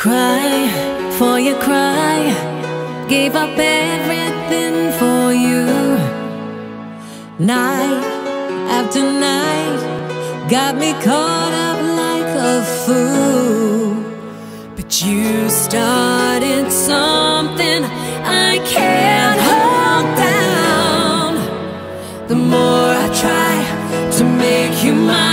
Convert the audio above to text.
Cry for your cry. Gave up everything for you. Night after night got me caught up like a fool. But you started something I can't hold down. The more I try to make you mine.